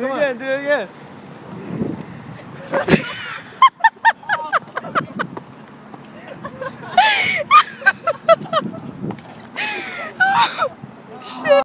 it again. Do it again. Oh,